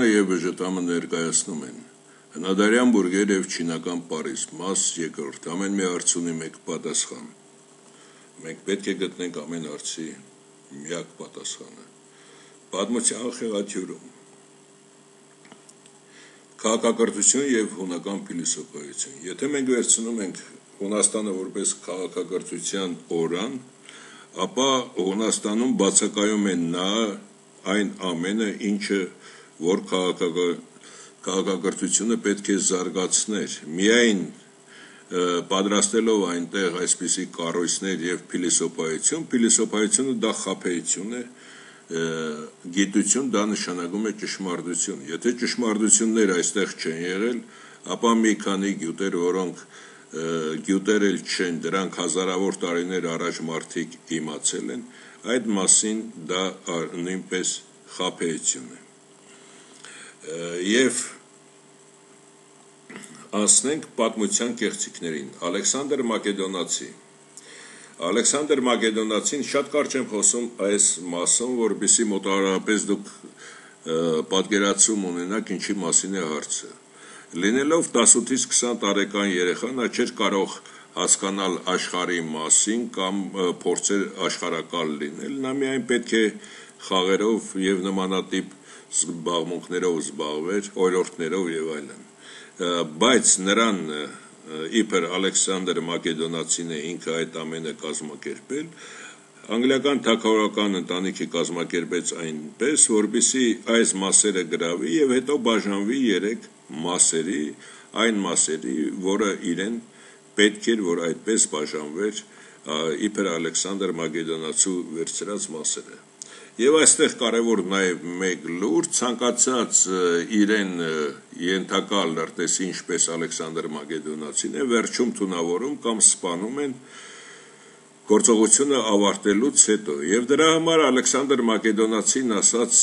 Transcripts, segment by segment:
Երևանը եւ Ժտամը ներկայացնում են. Հնադարյան բուրգեր եւ չինական Պարիզ, մաս երկրորդ, ամեն մի հարց ունի մեկ պատասխան։ Մենք պետք է գտնենք ամեն հարցի միակ պատասխանը։ Պատմության խեղաթյուրում քաղաքակրթություն եւ հունական փիլիսոփայություն։ Եթե մենք վերցնում ենք Հունաստանը որպես քաղաքակրթության օրան, ապա Հունաստանում բացակայում է նա այն ամենը, ինչը որ քաղաքակրթությունը պետք է զարգացներ։ Միայն պատրաստելով այնտեղ այսպիսի կառույցներ եւ փիլիսոփայություն, փիլիսոփայությունը դա խափեություն է, գիտություն դա նշանակում է ճշմարտություն։ Եթե ճշմարտություններ այստեղ չեն եղել, ապա մի քանի գյուտեր, որոնք գյուտեր էլ չեն, դրանք հազարավոր տարիներ առաջ մարդիկ իմացել են, այդ մասին դա նույնպես խափեություն է։ Եվ անցնենք պատմության կեղծիքներին։ Ալեքսանդր Մակեդոնացի Ալեքսանդր Մակեդոնացին շատ կարճ եմ խոսում այս մասում, որովհետեւ մոտավորապես դուք պատկերացում ունենաք ինչի մասին է հարցը։ Լինելով 18-ից 20 տարեկան երեխա, նա չէր կարող հասկանալ աշխարհի մասին կամ փորձեր աշխարհակալ լինել, նա միայն պետք է խաղերով եւ նմանատիպ զբաղմունքներով զբաղվեր, օրորտներով եւ այլն։ Բայց նրան իբր Ալեքսանդր Մակեդոնացին է ինքը այդ ամենը կազմակերպել, անգլիական թակավորական ընտանիքի կազմակերպեց այնպես, որբիսի այս մասերը գրավի եւ հետո բաժանվի 3 մասերի, այն մասերի, որը իրեն պետք էր, որ այդպես բաժանվեր իբր Ալեքսանդր Մագեդոնացու վերցրած մասերը։ Եվ այստեղ կարևոր նաև մեկ լուր ցանկացած իրեն ենթակալ լրտեսի ինչպես Ալեքսանդր Մագեդոնացին է վերջում թունավորում կամ սպանում են գործողությունը ավարտելուց հետո եւ դրա համար Ալեքսանդր Մակեդոնացին ասաց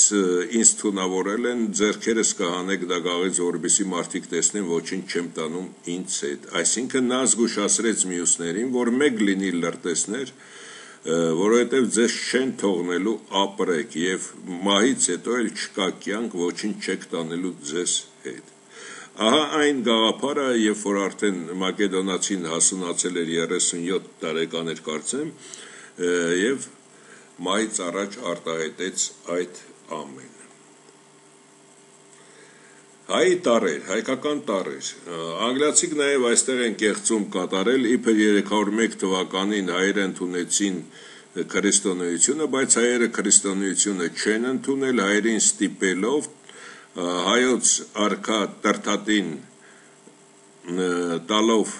ինձ թունավորել են ձերքերս կհանեք դագաղից որբիսի մարդիկ տեսնեն ոչինչ չեմ տանում ինձ հետ այսինքն նա զգուշացրեց մյուսներին որ մեկ լինի լրտեսներ որովհետև ձեզ չեն թողնելու ապրեք եւ մահից հետո էլ չկա կյանք ոչինչ չեք տանելու ձեզ հետ Ահա այն գաղափարը, երբ որ արդեն Մակեդոնացին հասունացել էր 37 տարեկան էր կարծեմ, եւ մայից առաջ արտահայտեց այդ ամենը։ Հայ տարեր, հայկական տարեր։ Անգլիացիք նաև այստեղ են կեղծում կատարել, իբր 301 թվականին հայերը ընդունեցին քրիստոնեությունը, բայց հայերը քրիստոնեությունը չեն ընդունել, հայերին ստիպելով հայոց արքա տրթատին տալով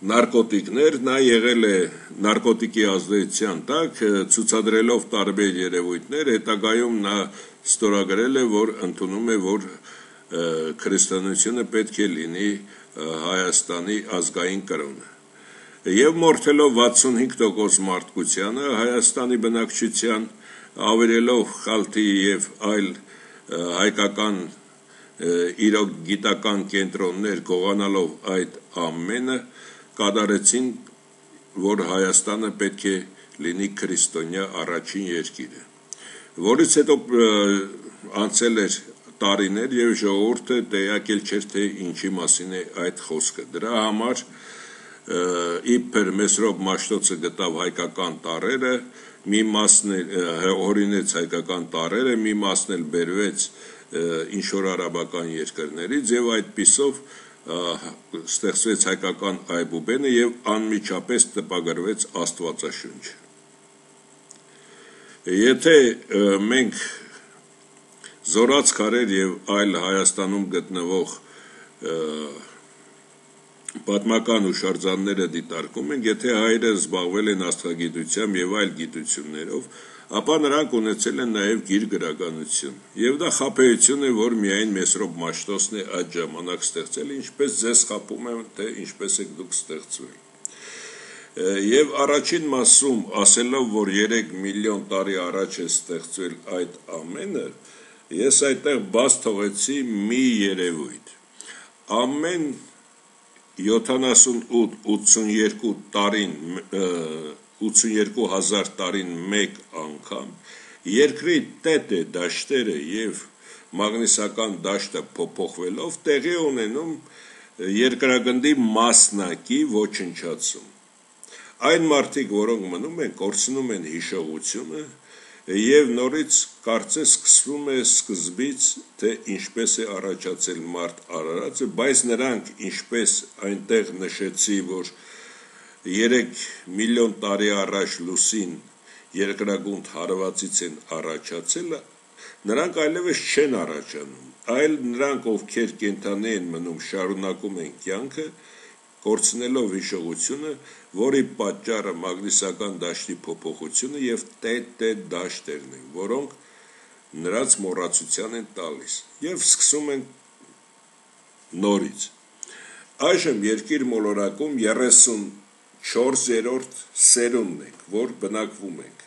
նարկոտիկներ, նա եղել է նարկոտիկի ազդեցության տակ, ցուցադրելով տարբեր երևույթներ, հետագայում նա ստորագրել է, որ ընդունում է, որ քրիստոնեությունը պետք է լինի Հայաստանի ազգային կրոնը։ Եվ մորթելով 65% մարդկությանը Հայաստանի բնակչության ավերելով խալթի եւ այլ հայկական իրոք գիտական կենտրոններ գողանալով այդ ամենը կադարեցին որ Հայաստանը պետք է լինի քրիստոնյա առաջին երկիրը որից հետո անցել էր տարիներ եւ ժողովուրդը տեղակել չէր թե ինչի մասին է այդ խոսքը դրա համար իբր Մեսրոպ Մաշտոցը գտավ հայկական տարերը մի մասն օրինեց հայկական տարերը, մի մասն էլ բերվեց ինչ որ արաբական երկրներից եւ այդ պիսով ստեղծվեց հայկական այբուբենը եւ անմիջապես տպագրվեց Աստվածաշունչ։ Եթե մենք զորաց քարեր եւ այլ Հայաստանում գտնվող պատմական հուշարձանները դիտարկում ենք, եթե հայերը զբաղվել են աստղագիտությամբ եւ այլ գիտություններով, ապա նրանք ունեցել են նաև գիր գրականություն։ Եվ դա խափեություն է, որ միայն Մեսրոպ Մաշտոսն է այդ ժամանակ ստեղծել, ինչպես ձեզ խափում եմ, թե ինչպես եք դուք ստեղծվել։ Եվ առաջին մասում ասելով, որ 3 միլիոն տարի առաջ է ստեղծվել այդ ամենը, ես այդտեղ բաց թողեցի մի երևույթ։ Ամեն 78-82 տարին 82000 տարին մեկ անգամ երկրի տետե դաշտերը եւ մագնիսական դաշտը փոփոխվելով տեղի ունենում երկրագնդի մասնակի ոչնչացում այն մարդիկ որոնք մնում են կորցնում են հիշողությունը եւ նորից կարծես սկսվում է սկզբից թե ինչպես է առաջացել մարդ Արարածը, բայց նրանք ինչպես այնտեղ նշեցի, որ 3 միլիոն տարի առաջ լուսին երկրագունդ հարվածից են առաջացել, նրանք այլևս չեն առաջանում, այլ նրանք ովքեր կենթանի են մնում շարունակում են կյանքը, կորցնելով հիշողությունը, որի պատճառը մագնիսական դաշտի փոփոխությունը եւ տետ-տետ դաշտերն են, որոնք նրանց մոռացության են տալիս եւ սկսում են նորից այժմ երկիր մոլորակում 34-րդ սերունդն ենք, որ բնակվում ենք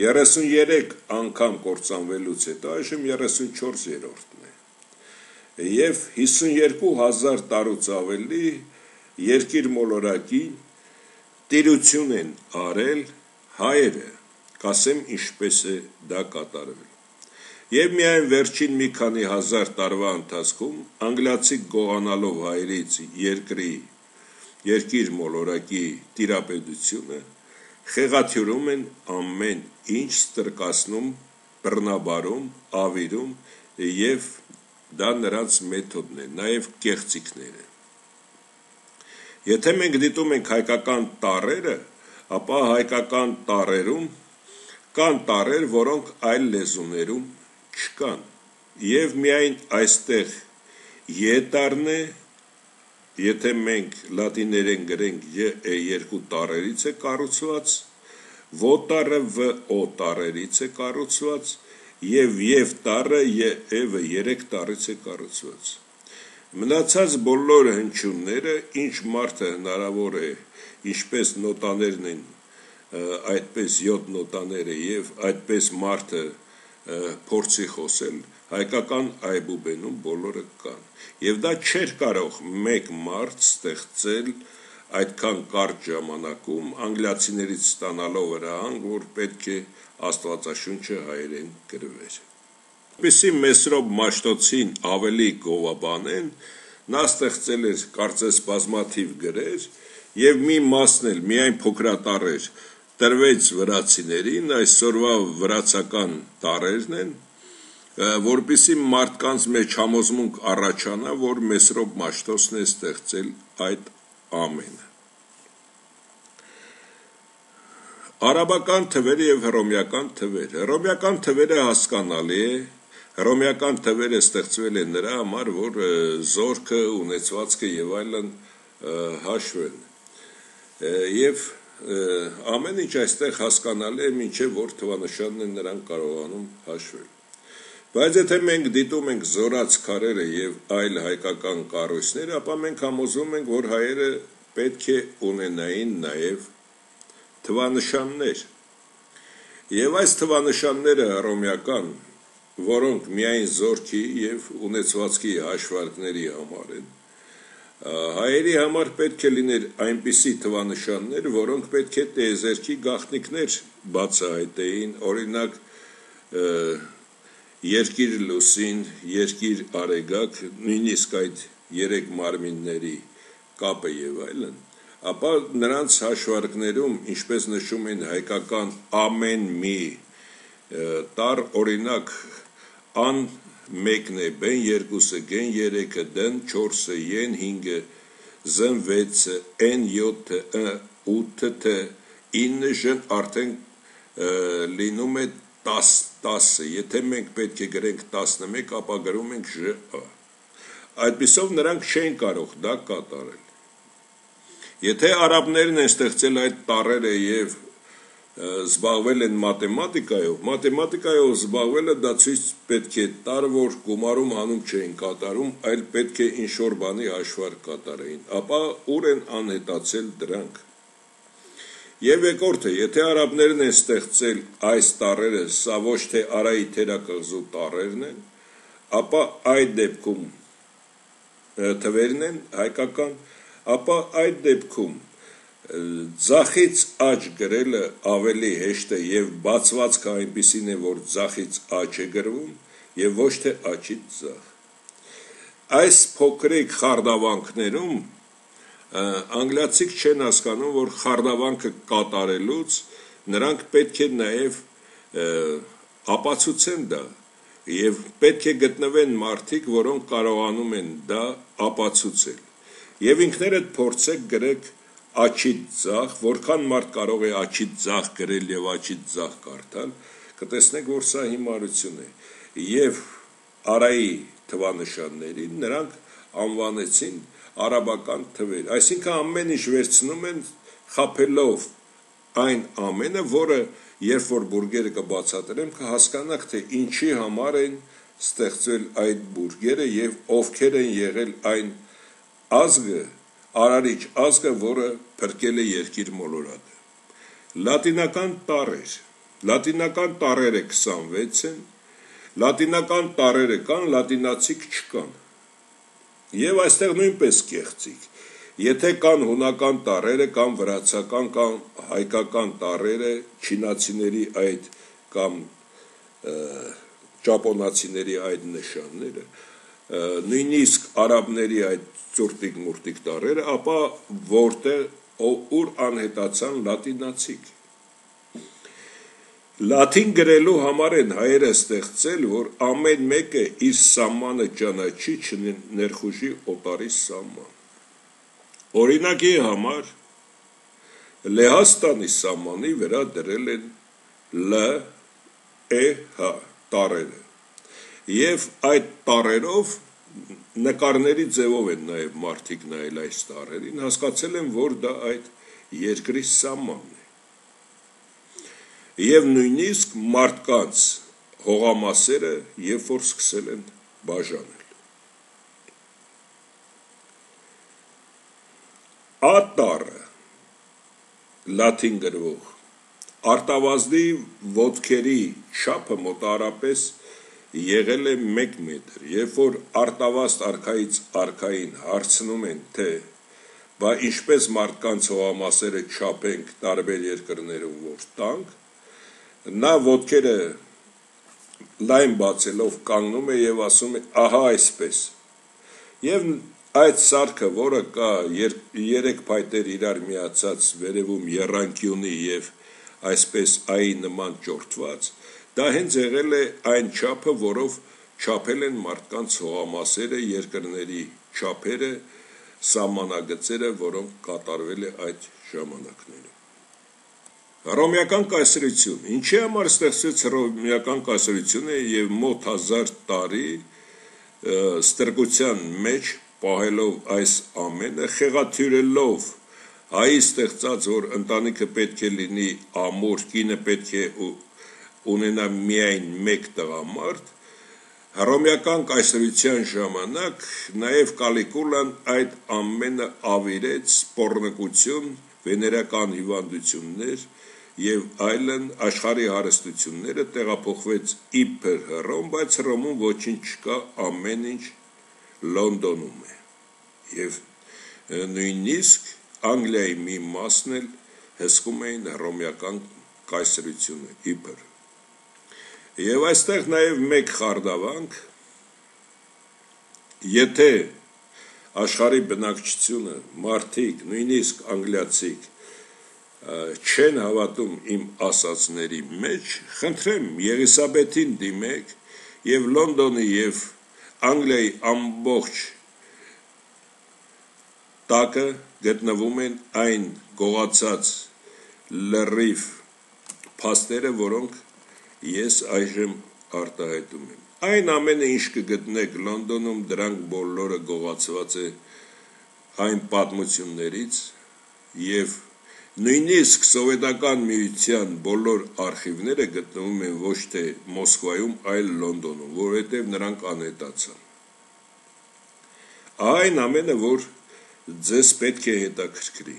33 անգամ կործանվելուց հետո այժմ 34-րդն է եւ 52000 տարուց ավելի երկիր մոլորակի տիրություն են արել հայերը, կասեմ ինչպես է դա կատարվել։ Եվ միայն վերջին մի քանի հազար տարվա ընթացքում անգլիացի գողանալով հայերից երկրի երկիր մոլորակի տիրապետությունը խեղաթյուրում են ամեն ինչ ստրկացնում, բռնաբարում, ավիրում եւ դա նրանց մեթոդն է, նաեւ կեղծիքները Եթե մենք դիտում ենք հայկական տարերը, ապա հայկական տարերում կան տարեր, որոնք այլ լեզուներում չկան։ Եվ միայն այստեղ ետարն է, եթե մենք լատիներեն գրենք ե երկու տարերից է կառուցված, ոտարը վ օ տարերից է կառուցված եւ եւ տարը ե-ը 3 տարից է կառուցված։ Մնացած բոլոր հնչյունները, ինչ մարդը հնարավոր է, ինչպես նոտաներն են, այդպես 7 նոտաները եւ այդպես մարդը փորձի խոսել, հայկական այբուբենում բոլորը կան։ Եվ դա չէր կարող մեկ մարդ ստեղծել այդքան կարճ ժամանակում անգլիացիներից ստանալով վրահանգ, որ պետք է Աստվածաշունչը հայերեն գրվեր։ Որպեսի Մեսրոբ Մաշտոցին ավելի գովաբանեն, նա ստեղծել էր կարծես բազմաթիվ գրեր եւ մի մասն էլ միայն փոքրատառեր տրվեց վրացիներին, այսօրվա վրացական տարերն են, որպիսի մարդկանց մեջ համոզմունք առաջանա, որ Մեսրոբ Մաշտոցն է ստեղծել այդ ամենը։ Արաբական թվեր եւ հռոմեական թվեր։ Հռոմեական թվերը հասկանալի է, Հռոմեական թվերը ստեղծվել են նրա համար, որ զորքը, ունեցվածքը եւ այլն հաշվեն։ Եվ ամեն ինչ այստեղ հասկանալի է, ինչեւ որ թվանշանն են նրան կարողանում հաշվել։ Բայց եթե մենք դիտում ենք զորած քարերը եւ այլ հայկական կառույցները, ապա մենք համոզում ենք, որ հայերը պետք է ունենային նաեւ թվանշաններ։ Եւ այս թվանշանները հռոմեական որոնք միայն զորքի եւ ունեցվածքի հաշվարկների համար են հայերի համար պետք է լիներ այնպիսի թվանշաններ, որոնք պետք է տեզերքի գաղտնիքներ բացահայտեին, օրինակ երկիր լուսին, երկիր արեգակ, նույնիսկ այդ երեք մարմինների կապը եւ այլն, ապա նրանց հաշվարկներում, ինչպես նշում են հայկական ամեն մի տար օրինակ ան մեկն է, բեն երկուսը, գեն երեքը, դեն չորսը, են հինգը, զն վեցը, են յոթը, ութը, թե, ինը ժն արդեն լինում է 10 10-ը, եթե մենք պետք է գրենք 11, ապա գրում ենք ԺԱ։ Այդպիսով նրանք չեն կարող դա կատարել։ Եթե արաբներն են ստեղծել այդ տարերը եւ զբաղվել են մաթեմատիկայով, մաթեմատիկայով զբաղվելը դա ցույց պետք է տար, որ գումարում հանում չէին կատարում, այլ պետք է ինչ-որ բանի հաշվարկ կատարեին, ապա ուր են անհետացել դրանք։ Եվ երկրորդը, եթե արաբներն են ստեղծել այս տարերը, սա ոչ թե արայի թերակղզու տարերն են, ապա այդ դեպքում թվերն են հայկական, ապա այդ դեպքում Ձախից աճ գրելը ավելի հեշտ է եւ բացվածքը այնպեսին է, որ ձախից աճ է գրվում եւ ոչ թե աճից ձախ։ Այս փոքրիկ խարդավանքներում անգլիացիք չեն հասկանում, որ խարդավանքը կատարելուց նրանք պետք է նաև ապացուցեն դա եւ պետք է գտնվեն մարդիկ, որոնք կարողանում են դա ապացուցել։ Եւ ինքներդ փորձեք գրեք աչից ձախ, որքան մարդ կարող է աչից ձախ գրել եւ աչից ձախ կարդալ, կտեսնեք, որ սա հիմարություն է։ Եվ Արայի թվանշաններին նրանք անվանեցին արաբական թվեր, այսինքն ամեն ինչ վերցնում են խափելով այն ամենը, որը երբ որ բուրգերը կբացատրեմ, կհասկանաք, թե ինչի համար են ստեղծվել այդ բուրգերը եւ ովքեր են եղել այն ազգը, արարիչ ազգը, որը փրկել է երկիր մոլորակը։ Լատինական տառեր։ Լատինական տառերը 26 են, լատինական տառերը կան, լատինացիք չկան։ Եվ այստեղ նույնպես կեղծիկ։ Եթե կան հունական տարերը կամ վրացական կամ հայկական տարերը, չինացիների այդ կամ ճապոնացիների այդ նշանները, նույնիսկ արաբների այդ ծուրտիկ մուրտիկ տարերը, ապա որտեղ ուր անհետացան լատինացիք Լաթին գրելու համար են հայերը ստեղծել, որ ամեն մեկը իր սամանը ճանաչի չներխուժի օտարի սաման։ Օրինակի համար Լեհաստանի սամանի վրա դրել են Լ E H տարերը։ Եվ այդ տարերով նկարների ձևով են նաև մարդիկ նայել այս տարերին, հասկացել են, որ դա այդ երկրի սամանն է եւ նույնիսկ մարդկանց հողամասերը երբ որ սկսել են բաժանել ատառը լատին գրվող արտավազդի ոտքերի չափը մոտարապես եղել է 1 մետր երբ որ արտավազդ արքայից արքային հարցնում են թե բա ինչպես մարդկանց հողամասերը չափենք տարբեր երկրներում որ տանք նա ոտքերը լայն բացելով կանգնում է եւ ասում է ահա այսպես եւ այդ սարքը որը կա երեք փայտեր իրար միացած վերևում երանկյունի եւ այսպես այի նման ճորթված դա հենց եղել է այն չափը որով չափել են մարդկանց հողամասերը երկրների չափերը սահմանագծերը որոնք կատարվել է այդ ժամանակներում Հռոմեական կայսրություն։ Ինչի համար ստեղծվեց հռոմեական կայսրությունը եւ մոտ 1000 տարի ստրկության մեջ պահելով այս ամենը, խեղաթյուրելով հայի ստեղծած, որ ընտանիքը պետք է լինի ամուր, կինը պետք է ունենա միայն մեկ տղամարդ, Հռոմեական կայսրության ժամանակ նաև Կալիկուլան այդ ամենը ավիրեց սպորնկություն, վեներական հիվանդություններ, եւ այլն աշխարհի հարստությունները տեղափոխվեց իբր Հռոմ, բայց Հռոմում ոչինչ չկա, ամեն ինչ Լոնդոնում է։ Եվ նույնիսկ Անգլիայի մի մասն էլ հսկում էին հռոմեական կայսրությունը իբր։ Եվ այստեղ նաև մեկ խարդավանք, եթե աշխարհի բնակչությունը, մարդիկ, նույնիսկ անգլիացիք չեն հավատում իմ ասացների մեջ, խնդրեմ Եղիսաբեթին դիմեք եւ Լոնդոնի եւ Անգլիայի ամբողջ տակը գտնվում են այն գողացած լրիվ փաստերը, որոնք ես այժմ արտահայտում եմ։ Այն ամենը ինչ կգտնեք Լոնդոնում, դրանք բոլորը գողացված է այն պատմություններից եւ Նույնիսկ սովետական միության բոլոր արխիվները գտնվում են ոչ թե Մոսկվայում, այլ Լոնդոնում, որովհետև նրանք անհետացան։ Այն ամենը, որ ձեզ պետք է հետաքրքրի։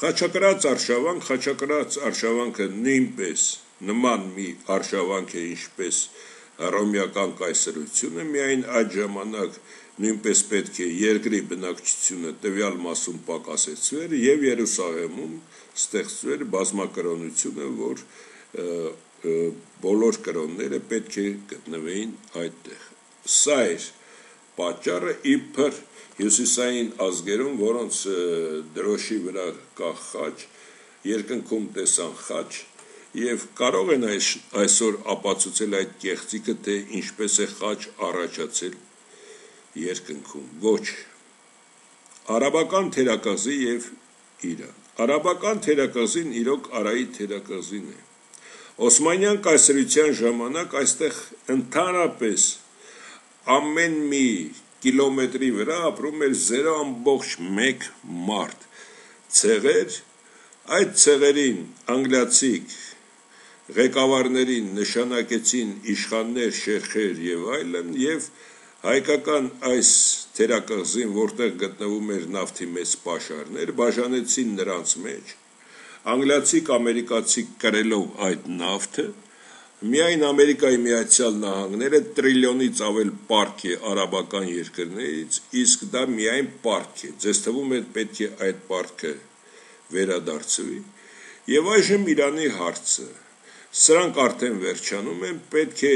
Խաչակրաց արշավանք, խաչակրաց արշավանքը նույնպես նման մի արշավանք է, ինչպես հռոմեական կայսրությունը, միայն այդ ժամանակ նույնպես պետք է երկրի բնակչությունը տվյալ մասում պակասեցվեր եւ Երուսաղեմում ստեղծվեր բազմակրոնությունը, որ բոլոր կրոնները պետք է գտնվեին այդտեղ։ Սա էր պատճառը իբր հյուսիսային ազգերում, որոնց դրոշի վրա կա խաչ, երկնքում տեսան խաչ, եւ կարող են այս այսօր ապացուցել այդ կեղծիկը թե ինչպես է խաչ առաջացել երկնքում ոչ արաբական թերակղզի եւ Իրան արաբական թերակղզին իրոք արայի թերակղզին է Օսմանյան կայսրության ժամանակ այստեղ ընդհանրապես ամեն մի կիլոմետրի վրա ապրում էր 0.1 մարդ ցեղեր այդ ցեղերին անգլիացիք ղեկավարներին նշանակեցին իշխաններ, շեխեր եւ այլն եւ հայկական այս թերակղզին, որտեղ գտնվում էր նավթի մեծ պաշարներ, բաժանեցին նրանց մեջ։ Անգլիացիք, ամերիկացիք կրելով այդ նավթը, միայն Ամերիկայի Միացյալ Նահանգները տրիլիոնից ավել պարկ է արաբական երկրներից, իսկ դա միայն պարկ է։ Ձեզ թվում է պետք է այդ պարկը վերադարձվի։ Եվ այժմ Իրանի հարցը. Սրանք արդեն վերջանում են, պետք է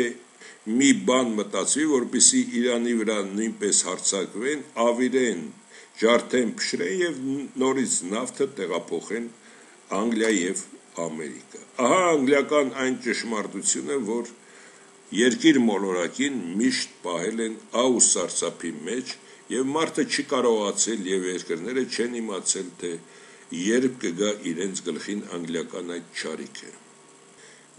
մի բան մտածվի, որպիսի Իրանի վրա նույնպես հարցակվեն, ավիրեն, ջարդեն, փշրեն եւ նորից նավթը տեղափոխեն Անգլիա եւ Ամերիկա։ Ահա անգլիական այն ճշմարտությունը, որ երկիր մոլորակին միշտ պահել են աու սարսափի մեջ եւ մարդը չի կարողացել եւ երկրները չեն իմացել թե երբ կգա իրենց գլխին անգլիական այդ ճարիքը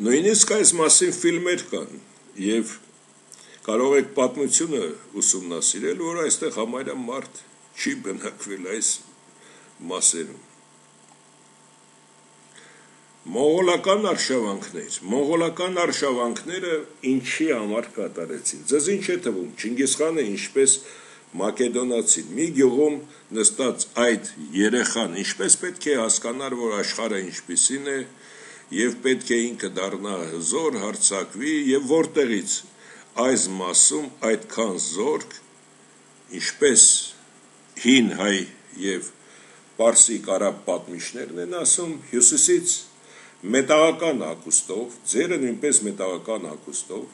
Նույնիսկ այս մասին ֆիլմեր կան եւ կարող եք պատմությունը ուսումնասիրել, որ այստեղ համարյա մարդ չի բնակվել այս մասերում։ Մողոլական արշավանքներ, մողոլական արշավանքները ինչի համար կատարեցին։ Ձեզ ինչ է թվում, Չինգիսխանը ինչպես Մակեդոնացին մի գյուղում նստած այդ երեխան ինչպես պետք է հասկանար, որ աշխարհը ինչպիսին է, եւ պետք է ինքը դառնա հզոր, հարցակվի եւ որտեղից այս մասում այդքան զորք ինչպես հին հայ եւ պարսիկ արաբ պատմիչներն են ասում հյուսիսից. Մետաղական հակոստով, ձերը նույնպես մետաղական հակոստով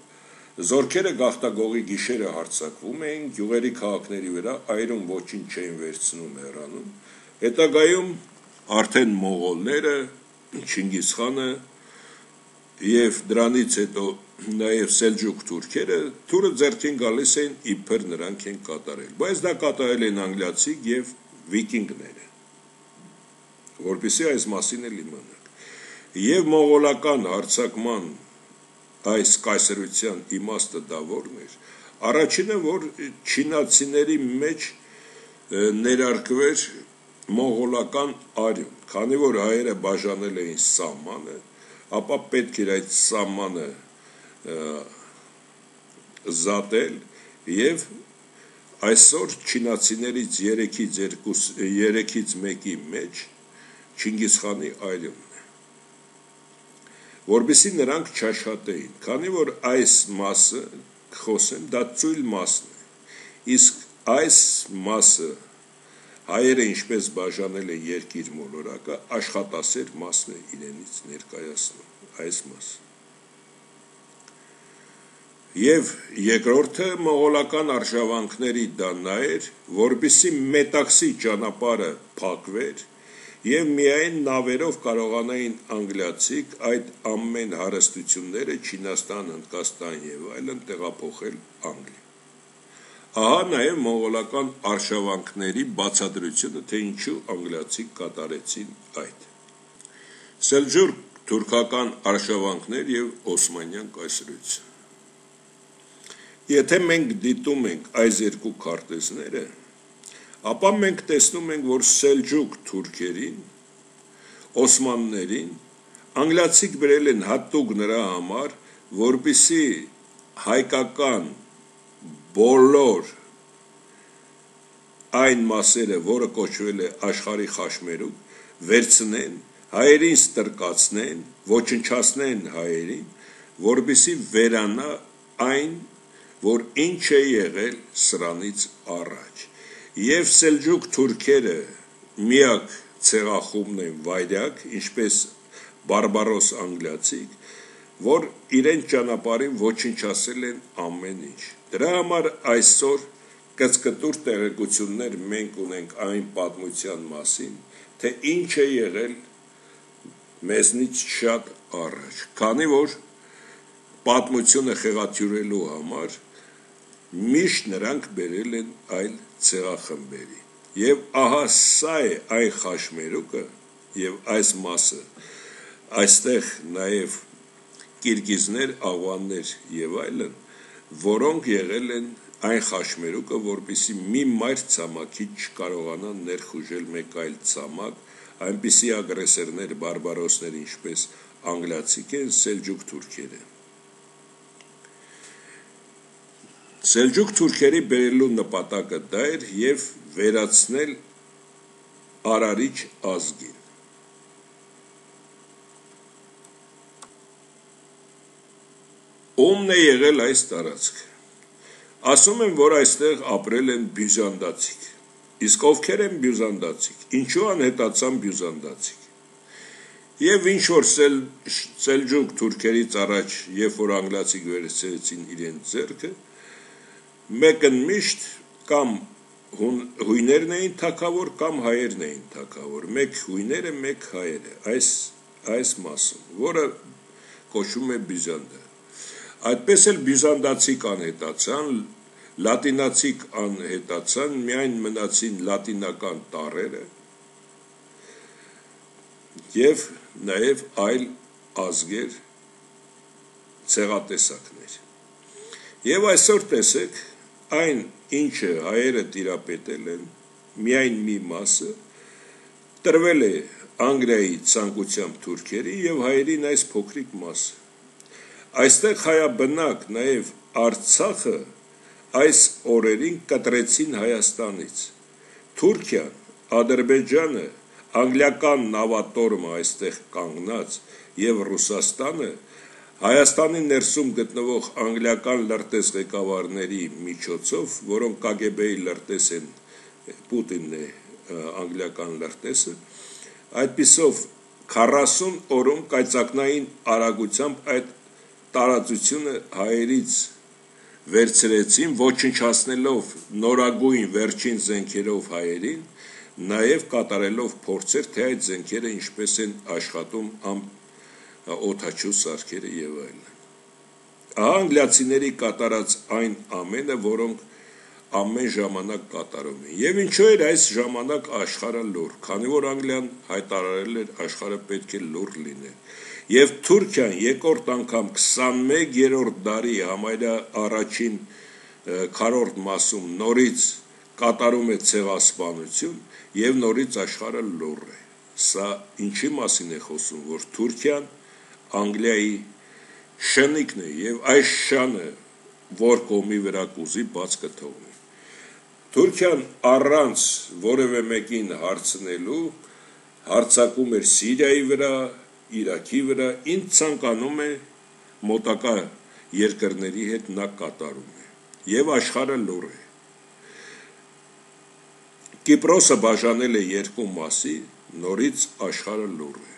զորքերը գախտագողի գիշերը հարցակվում էին գյուղերի քաղաքների վրա, այրում ոչինչ չէին վերցնում հեռանում։ Հետագայում արդեն մողոլները Չինգիզ խանը եւ դրանից հետո նաեւ Սելջուկ թուրքերը թուրը ձերքին գալիս են իբր նրանք են կատարել բայց դա կատարել են անգլիացիք եւ վիկինգները որբիսի այս մասին էլ իմանաք եւ մողոլական հարցակման այս կայսրության իմաստը դա որն էր առաջինը որ չինացիների մեջ ներարկվեր մողոլական արյուն Քանի որ հայերը բաժանել էին սահմանը, ապա պետք էր այդ սահմանը զատել եւ այսօր չինացիներից 3-ից 2 3-ից 1-ի մեջ Չինգիսխանի այլումն է որբիսի նրանք չաշխատեին քանի որ այս մասը խոսեմ դա ծույլ մասն է իսկ այս մասը Հայերը ինչպես բաժանել են երկիր մոլորակը, աշխատասեր մասն է իրենից ներկայացնում այս մասը։ Եվ երկրորդը մողոլական արժավանքների դա էր, որբիսի մետաքսի ճանապարհը փակվեր եւ միայն նավերով կարողանային անգլիացիք այդ ամեն հարստությունները Չինաստան, Հնդկաստան եւ այլն տեղափոխել Անգլիա։ Ահա նաև մոնղոլական արշավանքների բացատրությունը, թե ինչու անգլիացիք կատարեցին այդ։ Սելջուկ թուրքական արշավանքներ եւ Օսմանյան կայսրություն։ Եթե մենք դիտում ենք այս երկու քարտեզները, ապա մենք տեսնում ենք, որ Սելջուկ թուրքերին, Օսմաններին անգլիացիք բերել են հատուկ նրա համար, որբիսի հայկական բոլոր այն մասերը, որը կոչվել է աշխարհի խաշմերուկ, վերցնեն, հայերին ստրկացնեն, ոչնչացնեն հայերին, որբիսի վերանա այն որ ինչ է եղել սրանից առաջ։ Եվ սելջուկ թուրքերը միակ ցեղախումբն են վայրակ, ինչպես բարբարոս անգլիացիք, որ իրեն ճանապարհին ոչնչացել են ամեն ինչ։ Դրա համար այսօր կծկտուր տեղեկություններ մենք ունենք այն պատմության մասին, թե ինչ է եղել մեզնից շատ առաջ, քանի որ պատմությունը խեղաթյուրելու համար միշտ նրանք բերել են այլ ցեղախմբերի։ Եվ ահա սա է այն խաշմերուկը եւ այս մասը։ Այստեղ նաեւ կիրգիզներ, աղվաններ եւ այլն, որոնք եղել են այն խաշմերուկը, որպիսի մի մայր ցամաքի չկարողանա ներխուժել մեկ այլ ցամաք, այնպիսի ագրեսորներ, բարբարոսներ, ինչպես անգլիացիք են, սելջուկ թուրքերը։ Սելջուկ թուրքերի բերելու նպատակը դա էր եւ վերացնել Արարիչ ազգին։ Ո՞մն է եղել այս տարածքը։ Ասում են, որ այստեղ ապրել են բյուզանդացիք։ Իսկ ովքեր են բյուզանդացիք։ Ինչու անհետացան բյուզանդացիք։ Եվ ինչ որ սել, սելջուկ թուրքերից առաջ, երբ որ անգլացիք վերցրեցին իրենց ձեռքը, մեկն միշտ կամ հույներն էին թակավոր կամ հայերն էին թակավոր մեկ հույները մեկ հայերը այս այս մասում որը կոչվում է բյուզանդը այդպես էլ բյուզանդացիք անհետացան լատինացիք անհետացան միայն մնացին լատինական տառերը եւ նաեւ այլ ազգեր ցեղատեսակներ եւ այսօր տեսեք այն ինչը հայերը տիրապետել են միայն մի մասը տրվել է Անգլիայի ցանկությամբ թուրքերի եւ հայերին այս փոքրիկ մասը այստեղ հայաբնակ նաեւ Արցախը այս օրերին կտրեցին Հայաստանից Թուրքիան Ադրբեջանը անգլիական նավատորմը այստեղ կանգնած եւ Ռուսաստանը Հայաստանի ներսում գտնվող անգլիական լրտես ղեկավարների միջոցով, որոնք KGB-ի լրտես են, Պուտինն է անգլիական լրտեսը, այդպիսով 40 օրում կայծակնային արագությամբ այդ տարածությունը հայերից վերցրեցին, ոչնչացնելով նորագույն վերջին զենքերով հայերին, նաև կատարելով փորձեր, թե այդ զենքերը ինչպես են աշխատում ամ օթաչու սարքերը եւ այլն։ Ահա անգլիացիների կատարած այն ամենը, որոնք ամեն ժամանակ կատարում են։ Եվ ինչու էր այս ժամանակ աշխարհը լուր, քանի որ Անգլիան հայտարարել էր աշխարհը պետք է լուր լինի։ Եվ Թուրքիան երկրորդ անգամ 21-րդ դարի համարյա առաջին քառորդ մասում նորից կատարում է ցեղասպանություն եւ նորից աշխարհը լուր է։ Սա ինչի մասին է խոսում, որ Թուրքիան Անգլիայի շնիկն է եւ այս շանը որ կողմի վրա կուզի բաց կթողնի։ Թուրքիան առանց որևէ մեկին հարցնելու հարցակում էր Սիրիայի վրա, Իրաքի վրա, ինչ ցանկանում է մոտակա երկրների հետ նա կատարում է եւ աշխարհը լուր է Կիպրոսը բաժանել է երկու մասի, նորից աշխարհը լուր է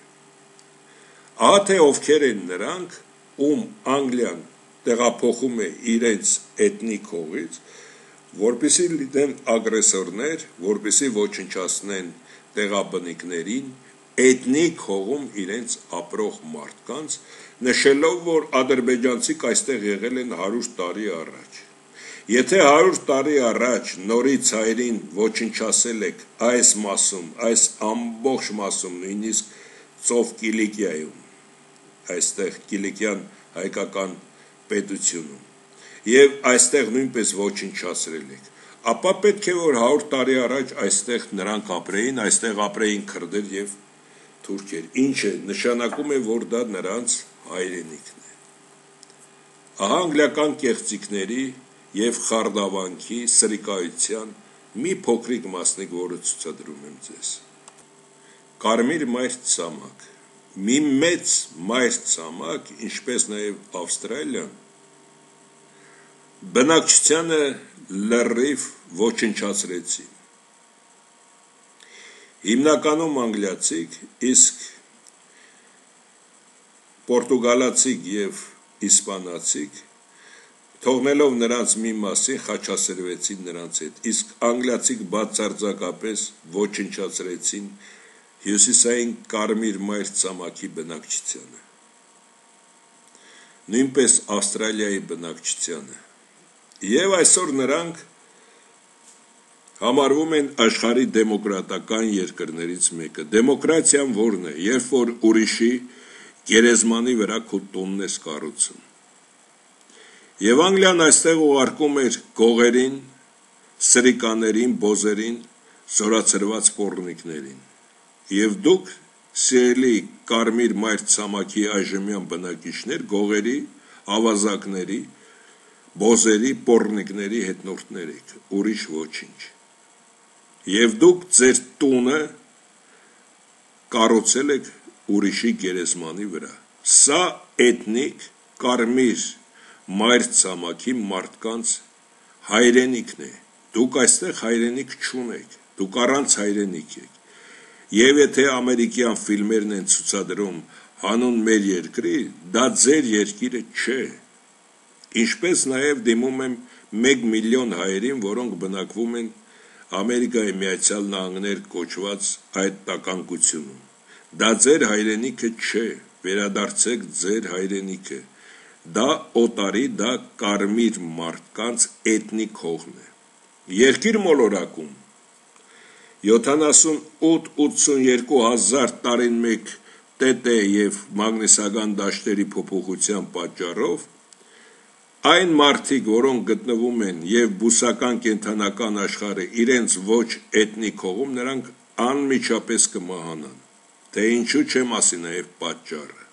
Ահա թե ովքեր են նրանք, ում Անգլիան տեղափոխում է իրենց էթնիկ հողից, որպիսի լինեն ագրեսորներ, որպիսի ոչնչացնեն տեղաբնիկներին, էթնիկ հողում իրենց ապրող մարդկանց, նշելով, որ ադրբեջանցիք այստեղ եղել են 100 տարի առաջ։ Եթե 100 տարի առաջ նորից հայերին ոչնչացել եք այս մասում, այս ամբողջ մասում, նույնիսկ ծով Կիլիկիայում, այստեղ Կիլիկյան հայկական պետությունում եւ այստեղ նույնպես ոչնչացրել եք ապա պետք է որ 100 տարի առաջ այստեղ նրանք ապրեին այստեղ ապրեին քրդեր եւ թուրքեր ինչը նշանակում է որ դա նրանց հայրենիքն է ահա անգլիական կեղծիքների եւ խարդավանքի սրիկայության մի փոքրիկ մասնիկ որը ցուցադրում եմ ձեզ կարմիր մայր ցամաք մի մեծ մայր ցամաք, ինչպես նաև Ավստրալիան, բնակչությանը լրիվ ոչնչացրեցին։ Հիմնականում անգլիացիք, իսկ պորտուգալացիք եւ իսպանացիք թողնելով նրանց մի մասի խաչասերվեցին նրանց հետ, իսկ անգլիացիք բացարձակապես ոչնչացրեցին հյուսիսային կարմիր մայր ցամաքի բնակչությանը։ Նույնպես Ավստրալիայի բնակչությանը։ Եվ այսօր նրանք համարվում են աշխարհի դեմոկրատական երկրներից մեկը։ Դեմոկրատիան ո՞րն է, երբ որ ուրիշի գերեզմանի վրա քո տունն ես կառուցում։ Եվ Անգլիան այստեղ ուղարկում էր գողերին, սրիկաներին, բոզերին, զորացրված պորնիկներին։ Եվ դուք սիրելի կարմիր մայր ցամաքի այժմյան բնակիչներ, գողերի, ավազակների, բոզերի, պորնիկների հետնորդներ եք, ուրիշ ոչինչ եւ դուք ձեր տունը կառուցել եք ուրիշի գերեզմանի վրա սա էթնիկ կարմիր մայր ցամաքի մարդկանց հայրենիքն է դուք այստեղ հայրենիք չունեք դուք առանց հայրենիք եք եւ եթե ամերիկյան ֆիլմերն են ցուցադրում հանուն մեր երկրի դա ձեր երկիրը չէ ինչպես նաեւ դիմում եմ 1 միլիոն հայերին որոնք բնակվում են Ամերիկայի Միացյալ Նահանգներ կոչված այդ տականկությունում։ Դա ձեր հայրենիքը չէ, վերադարձեք ձեր հայրենիքը։ Դա օտարի, դա կարմիր մարդկանց էթնիկ հողն է։ Երկիր մոլորակում. 78-82 հազար տարին մեկ տետե եւ մագնիսական դաշտերի փոփոխության պատճառով Այն մարդիկ, որոնք գտնվում են եւ բուսական կենթանական աշխարհը իրենց ոչ էթնիկ հողում, նրանք անմիջապես կմահանան։ Թե ինչու չեմ ասի նաեւ պատճառը։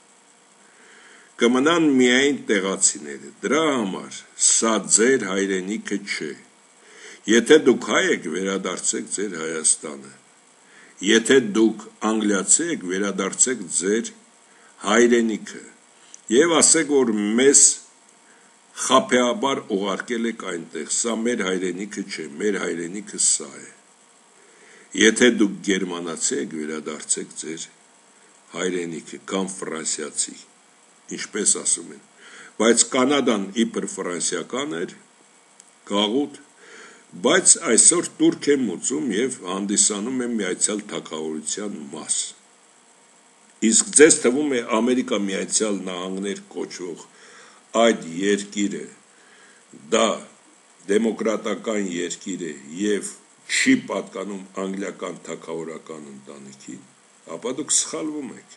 Կմնան միայն տեղացիները։ Դրա համար սա ձեր հայրենիքը չէ։ Եթե դուք հայ եք, վերադարձեք ձեր Հայաստանը։ Եթե դուք անգլիացի եք, վերադարձեք ձեր հայրենիքը։ Եվ ասեք, որ մեզ խափեաբար ուղարկել եք այնտեղ, սա մեր հայրենիքը չէ, մեր հայրենիքը սա է։ Եթե դուք գերմանացի եք, վերադարձեք ձեր հայրենիքը կամ ֆրանսիացի, ինչպես ասում են։ Բայց Կանադան իբր ֆրանսիական էր, գաղութ, բայց այսօր Թուրք է մուծում եւ հանդիսանում է միացյալ թակավորության մաս։ Իսկ ձեզ թվում է Ամերիկա միացյալ նահանգներ կոչող այդ երկիրը դա դեմոկրատական երկիր է եւ չի պատկանում անգլիական թակավորական ընտանիքին, ապա դուք սխալվում եք։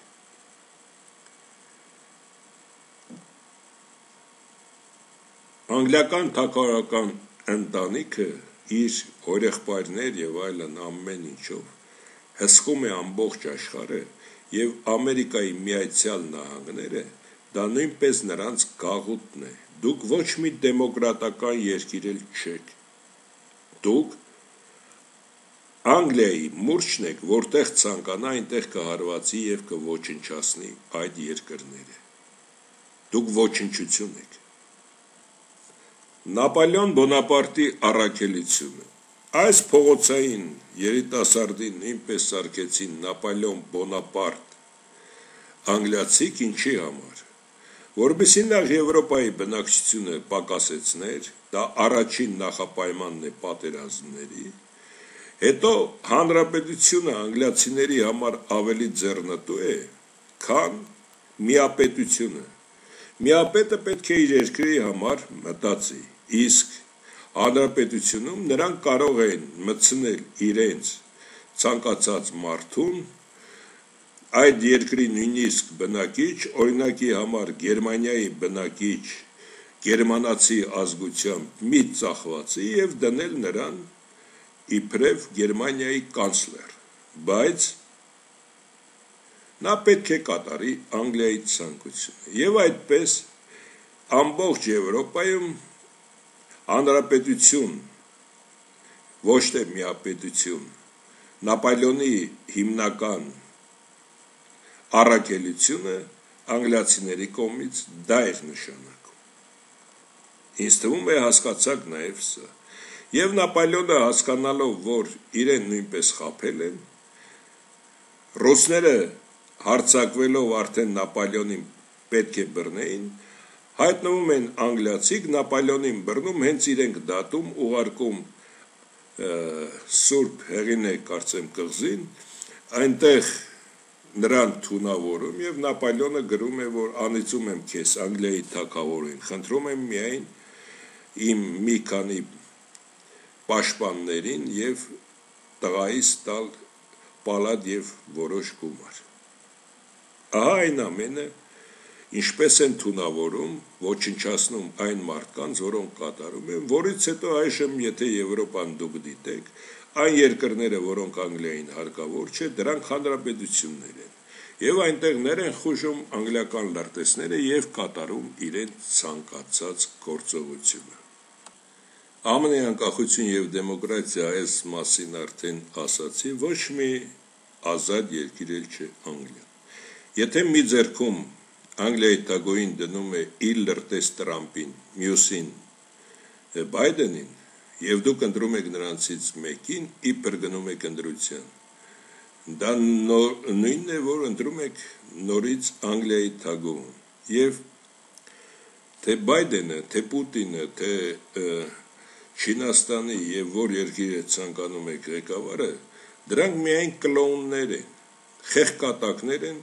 Անգլիական թակավորական ընտանիքը իր օրեղբայրներ եւ այլն ամեն ինչով հսկում է ամբողջ աշխարհը եւ Ամերիկայի Միացյալ Նահանգները դա նույնպես նրանց գաղութն է։ Դուք ոչ մի դեմոկրատական երկիր էլ չեք։ Դուք Անգլիայի մուրճն եք, որտեղ ցանկանա այնտեղ կհարվածի եւ կոչնչացնի այդ երկրները։ Դուք ոչնչություն եք։ Նապոլեոն Բոնապարտի առաքելությունը այս փողոցային երիտասարդին նույնպես սարքեցին Նապոլեոն Բոնապարտ անգլիացիք ինչի համար Որբիսի նախ Եվրոպայի բնակչությունը պակասեցներ, դա առաջին նախապայմանն է պատերազմների, հետո հանրապետությունը անգլիացիների համար ավելի ձեռնտու է, քան միապետությունը։ Միապետը պետք է իր երկրի համար մտածի, իսկ հանրապետությունում նրանք կարող են մտցնել իրենց ցանկացած մարդուն այդ երկրի նույնիսկ բնակիչ, օրինակի համար Գերմանիայի բնակիչ գերմանացի ազգությամբ մի ծախվածի եւ դնել նրան իբրև Գերմանիայի կանցլեր, բայց նա պետք է կատարի Անգլիայի ցանկությունը։ Եվ այդպես ամբողջ Եվրոպայում հանրապետություն ոչ թե միապետություն Նապոլեոնի հիմնական առաքելությունը անգլիացիների կողմից դա էր նշանակում։ Ինձ թվում է հասկացակ նաև սա։ Եվ Նապոլեոնը հասկանալով, որ իրեն նույնպես խაფել են, ռուսները հարցակվելով արդեն Նապոլեոնին պետք է բռնեին, հայտնվում են անգլիացիք Նապոլեոնին բռնում, հենց իրենք դատում ուղարկում Սուրբ Հեղինե կարծեմ կղզին, այնտեղ նրան թունավորում եւ Նապոլեոնը գրում է, որ անիծում եմ քեզ Անգլիայի թակավորին, խնդրում եմ միայն իմ մի քանի պաշտպաններին եւ տղայիս տալ պալատ եւ որոշ գումար։ Ահա այն ամենը ինչպես են թունավորում, ոչնչացնում այն մարդկանց, որոնք կատարում են, որից հետո այժմ եթե Եվրոպան դուք դիտեք, այն երկրները, որոնք Անգլիային հարկավոր չէ, դրանք հանրապետություններ են։ Եվ այնտեղներ են խուժում անգլիական լրտեսները եւ կատարում իրենց ցանկացած գործողությունը։ ԱՄՆ-ի անկախություն եւ դեմոկրատիա այս մասին արդեն ասացի, ոչ մի ազատ երկիր էլ չէ Անգլիա։ Եթե մի ձերքում Անգլիայի տագոին դնում է իր լրտես Տրամպին, մյուսին Բայդենին, եւ դուք ընտրում եք նրանցից մեկին, իբր գնում եք ընտրության։ Դա նույնն է, որ ընտրում եք նորից Անգլիայի տագոն։ Եվ թե Բայդենը, թե Պուտինը, թե Չինաստանի եւ որ երկիրը ցանկանում եք ղեկավարը, դրանք միայն կլոններ են, խեղկատակներ են,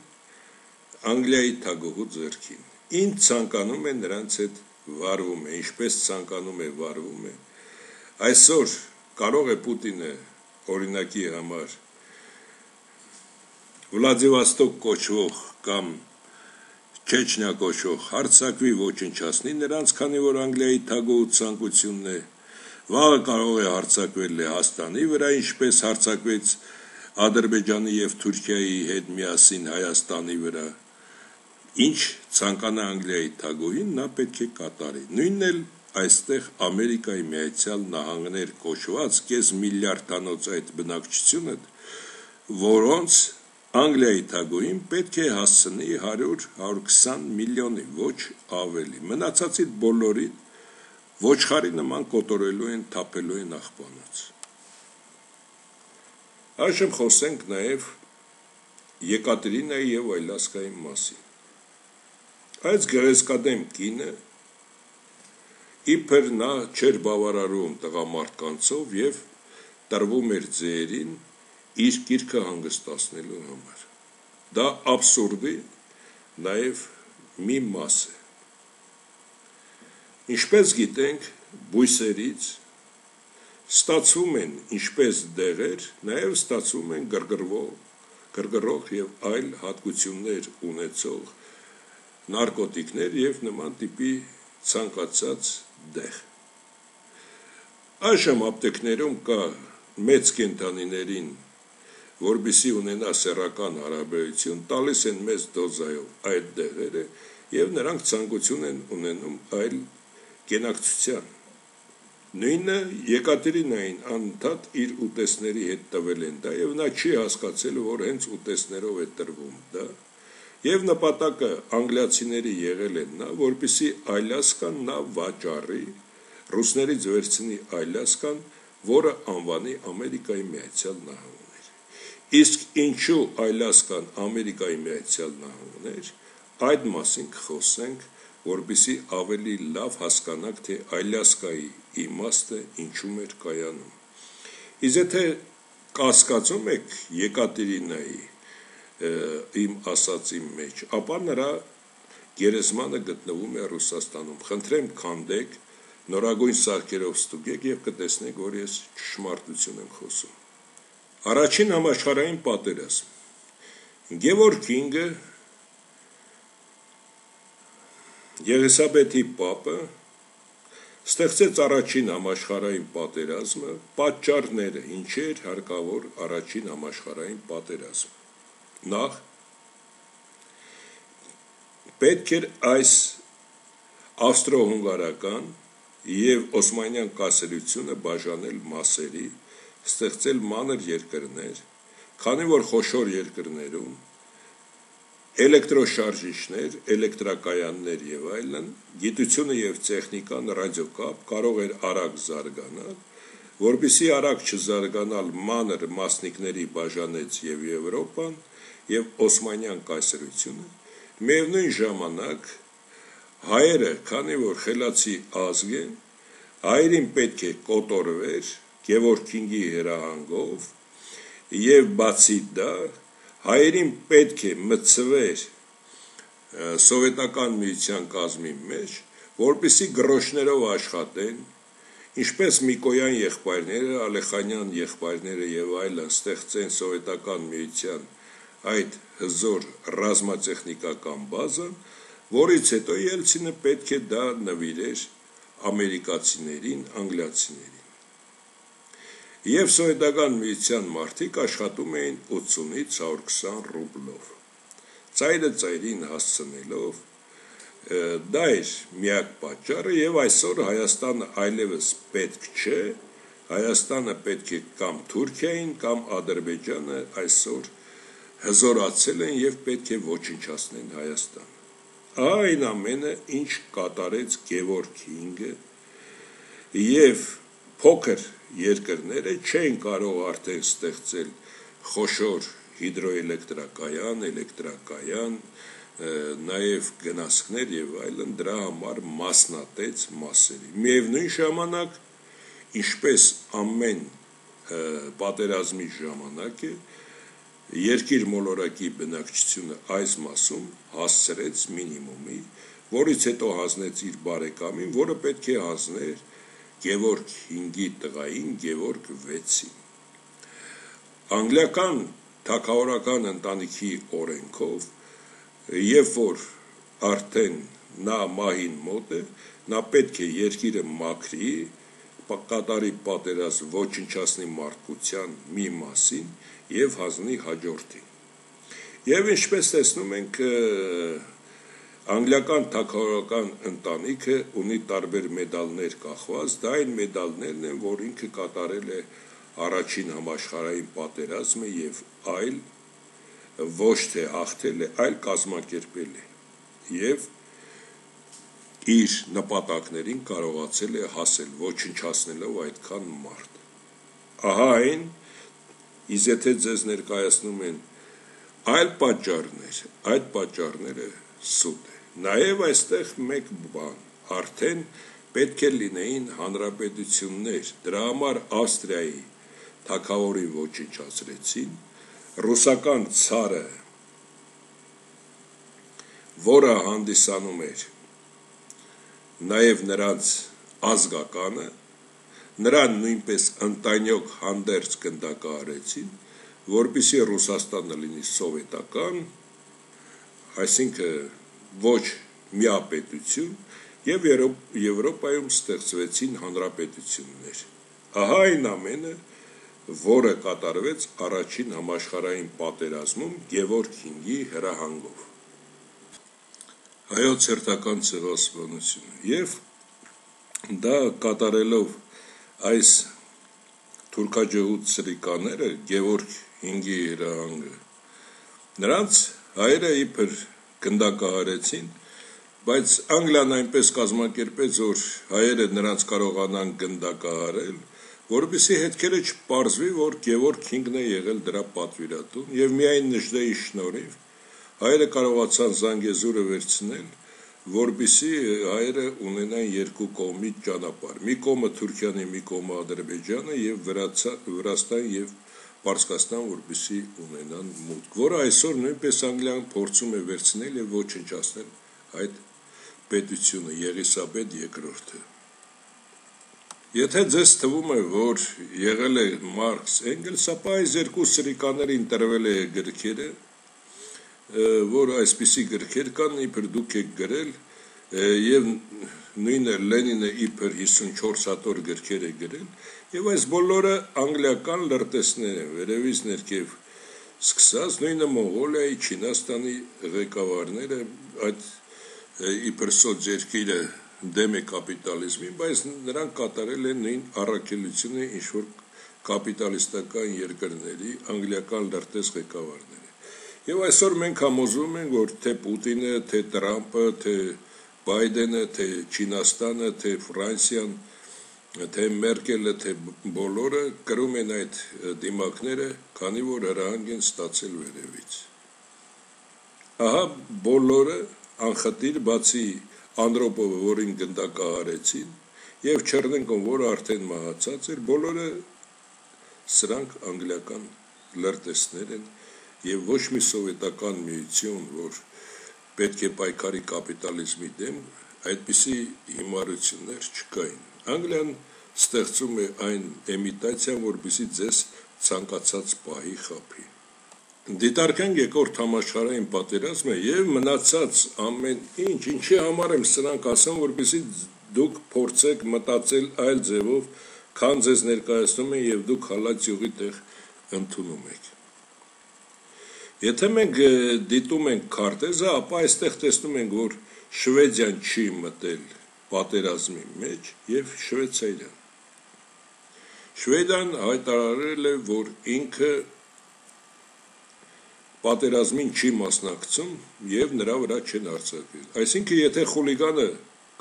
Անգլիայի թագուհու ձեռքին։ Ինչ ցանկանում է նրանց հետ վարվում է, ինչպես ցանկանում է վարվում է։ Այսօր կարող է Պուտինը օրինակի համար Վլադիվոստոկ կոչվող կամ Չեչնիա կոչվող հարցակվի ոչնչացնի նրանց, քանի որ Անգլիայի թագուհու ցանկությունն է։ Վաղը կարող է հարցակվել Լեհաստանի վրա, ինչպես հարցակվեց Ադրբեջանի եւ Թուրքիայի հետ միասին Հայաստանի վրա ինչ ցանկանա Անգլիայի թագուհին, նա պետք է կատարի։ Նույնն էլ այստեղ Ամերիկայի Միացյալ Նահանգներ կոչված կես միլիարդանոց այդ բնակչությունը, որոնց Անգլիայի թագուհին պետք է հասցնի 100-120 միլիոնի, ոչ ավելի։ Մնացածի բոլորին ոչխարի նման կոտորելու են, թափելու են աղբանոց։ Այժմ խոսենք նաև Եկատերինայի եւ Այլասկայի մասին։ Այս գեղեցկադեմ կինը իբր նա չէր բավարարում տղամարդկանցով եւ տրվում էր ձերին իր կիրքը հանգստացնելու համար։ Դա абսուրդի նաեւ մի մաս է։ Ինչպես գիտենք, բույսերից ստացվում են ինչպես դեղեր, նաև ստացվում են գրգռվող, գրգռող եւ այլ հատկություններ ունեցող նարկոտիկներ եւ նման տիպի ցանկացած դեղ։ Այժմ ապտեկներում կա մեծ կենթանիներին, որբիսի ունենա սեռական հարաբերություն, տալիս են մեծ դոզայով այդ դեղերը եւ նրանք ցանկություն են ունենում այլ գենակցության։ Նույնը Եկատերինային անդադ իր ուտեսների հետ տվել են դա եւ նա չի հասկացել, որ հենց ուտեսներով է տրվում դա Եվ նպատակը անգլիացիների եղել են նա, որպիսի Այլասկան նա վաճառի, ռուսներից վերցնի Այլասկան, որը անվանի Ամերիկայի Միացյալ Նահանգներ։ Իսկ ինչու Այլասկան Ամերիկայի Միացյալ Նահանգներ, այդ մասին կխոսենք, որպիսի ավելի լավ հասկանաք, թե Այլասկայի իմաստը ինչու էր կայանում։ Իսկ եթե կասկածում եք Եկատերինայի իմ ասացի մեջ, ապա նրա գերեզմանը գտնվում է Ռուսաստանում։ Խնդրեմ քանդեք, նորագույն սարքերով ստուգեք եւ կտեսնեք, որ ես ճշմարտություն եմ խոսում։ Առաջին համաշխարհային պատերազմ։ Գևորգ Կինգը Եղեսաբեթի պապը ստեղծեց առաջին համաշխարհային պատերազմը, պատճառները ինչեր հարկավոր առաջին համաշխարհային պատերազմ նախ պետք էր այս ավստրո-հունգարական եւ օսմանյան կասելությունը բաժանել մասերի, ստեղծել մանր երկրներ, քանի որ խոշոր երկրներում էլեկտրոշարժիչներ, էլեկտրակայաններ եւ այլն, գիտությունը եւ տեխնիկան, ռադիոկապ կարող էր արագ զարգանալ, որբիսի արագ չզարգանալ մանր մասնիկների բաժանեց եւ Եվրոպան եւ Օսմանյան կայսրությունը, միևնույն ժամանակ հայերը, քանի որ խելացի ազգ են, հայերին պետք է կոտորվեր Գևորգինգի հրահանգով եւ բացի դա հայերին պետք է մցվեր սովետական միության կազմի մեջ, որպիսի գրոշներով աշխատեն, ինչպես Միկոյան եղբայրները, Ալեխանյան եղբայրները եւ այլն ստեղծեն սովետական միության այդ հզոր ռազմատեխնիկական բազան, որից հետո Ելցինը պետք է դա նվիրեր ամերիկացիներին, անգլիացիներին եւ սովետական միության մարդիկ աշխատում էին 80-ից 120 ռուբլով։ Ծայրը ծայրին հասցնելով դա էր միակ պատճառը եւ այսօր Հայաստանը այլևս պետք չէ, Հայաստանը պետք է կամ Թուրքիային կամ Ադրբեջանը այսօր հզորացել են եւ պետք է ոչնչացնեն Հայաստանը։ Այն ամենը ինչ կատարեց Գևորգ 5-ը եւ փոքր երկրները չեն կարող արդեն ստեղծել խոշոր հիդրոէլեկտրակայան, էլեկտրակայան, նաև գնացքներ եւ այլն դրա համար մասնատեց մասերի։ Միևնույն ժամանակ ինչպես ամեն պատերազմի ժամանակ է երկիր մոլորակի բնակչությունը այս մասում հասցրեց մինիմումի, որից հետո հանձնեց իր բարեկամին, որը պետք է հանձներ Գևորգ 5-ի տղային Գևորգ 6-ին։ Անգլիական թակավորական ընտանիքի օրենքով, երբ որ արդեն նա մահին մոտ է, նա պետք է երկիրը մաքրի, կատարի պատերազմ ոչնչացնի մարդկության մի մասին եւ հանձնի հաջորդին։ Եվ ինչպես տեսնում ենք, Անգլիական թակավորական ընտանիքը ունի տարբեր մեդալներ կախված, դա այն մեդալներն են, որ ինքը կատարել է առաջին համաշխարհային պատերազմը եւ այլ ոչ թե հաղթել է, այլ կազմակերպել է եւ իր նպատակներին կարողացել է հասել ոչնչացնելով այդքան մարդ։ Ահա այն, իսկ եթե ձեզ ներկայացնում են այլ պատճառներ, այդ պատճառները սուտ է։ Նաև այստեղ մեկ բան, արդեն պետք է լինեին հանրապետություններ, դրա համար Ավստրիայի թակավորին ոչնչացրեցին, ռուսական ցարը, որը հանդիսանում էր նաև նրանց ազգականը, նրան նույնպես ընտանյոք հանդերձ գնդակահարեցին, որբիսի Ռուսաստանը լինի սովետական, այսինքն ոչ միապետություն եւ Եվրոպայում ստեղծվեցին հանրապետություններ։ Ահա այն ամենը, որը կատարվեց առաջին համաշխարհային պատերազմում Գևորգ 5-ի հրահանգով։ Հայոց հերթական ցեղասպանությունը եւ դա կատարելով այս թուրքաջհուդ սրիկաները Գևորգ 5-ի հրահանգը նրանց հայերը իբր գնդակահարեցին, բայց Անգլիան այնպես կազմակերպեց, որ հայերը նրանց կարողանան գնդակահարել, որովհետեւ հետքերը չպարզվի, որ Գևորգ 5-ն է եղել դրա պատվիրատուն եւ միայն Նժդեի շնորհիվ հայերը կարողացան Զանգեզուրը վերցնել, որբիսի հայերը ունենան երկու կողմի ճանապարհ։ Մի կողմը Թուրքիան է, մի կողմը Ադրբեջանը եւ Վրաստան եւ Պարսկաստան, որպեսի ունենան մուտք, որը այսօր նույնպես Անգլիան փորձում է վերցնել եւ ոչնչացնել այդ պետությունը Եղիսաբեդ II-ը։ Եթե ձեզ թվում է, որ եղել է Մարքս, Էնգելս, ապա այս երկու սրիկաներին տրվել է գրքերը, որ այսպիսի գրքեր կան, իբր դուք եք գրել եւ նույնը Լենինը իբր 54 հատոր գրքեր է գրել եւ այս բոլորը անգլիական լրտեսներ են վերևից ներքև սկսած նույնը Մոնղոլիայի, Չինաստանի ղեկավարները այդ իբր սոցերքիրը դեմ է կապիտալիզմին, բայց նրանք կատարել են նույն առաքելությունը ինչ որ կապիտալիստական երկրների անգլիական լրտես ղեկավարները։ Եվ այսօր մենք համոզում ենք, որ թե Պուտինը, թե Տրամպը, թե Բայդենը, թե Չինաստանը, թե Ֆրանսիան, թե Մերկելը, թե բոլորը կրում են այդ դիմակները, քանի որ հրահանգ են ստացել վերևից։ Ահա բոլորը անխտիր բացի Անդրոպովը, որին գնդակահարեցին, եւ Չեռնենկոն, որը արդեն մահացած էր, բոլորը սրանք անգլիական լրտեսներ են եւ ոչ մի սովետական միություն, որ պետք է պայքարի կապիտալիզմի դեմ, այդպիսի հիմարություններ չկային։ Անգլիան ստեղծում է այն էմիտացիան, որբիսի ձեզ ցանկացած պահի խափի։ Դիտարկենք երկրորդ համաշխարհային պատերազմը եւ մնացած ամեն ինչ, ինչի համար եմ սրանք ասում, որբիսի դուք փորձեք մտածել այլ ձևով, քան ձեզ ներկայացնում են եւ դուք հալած յուղի տեղ ընդունում եք։ Եթե մենք դիտում ենք քարտեզը, ապա այստեղ տեսնում ենք, որ Շվեդիան չի մտել պատերազմի մեջ եւ Շվեյցարիան։ Շվեդիան հայտարարել է, որ ինքը պատերազմին չի մասնակցում եւ նրա վրա չեն արձակվել։ Այսինքն, եթե խուլիգանը